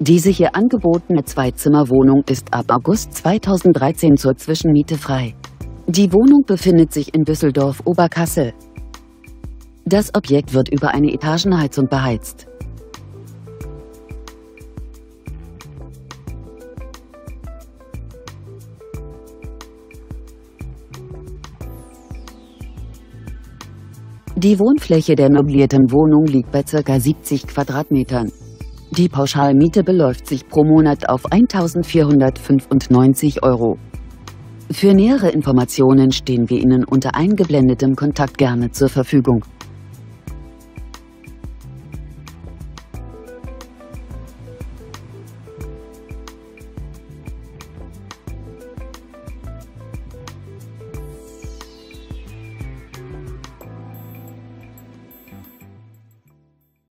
Diese hier angebotene Zweizimmerwohnung ist ab August 2013 zur Zwischenmiete frei. Die Wohnung befindet sich in Düsseldorf-Oberkassel. Das Objekt wird über eine Etagenheizung beheizt. Die Wohnfläche der möblierten Wohnung liegt bei ca. 70 Quadratmetern. Die Pauschalmiete beläuft sich pro Monat auf 1.495 Euro. Für nähere Informationen stehen wir Ihnen unter eingeblendetem Kontakt gerne zur Verfügung.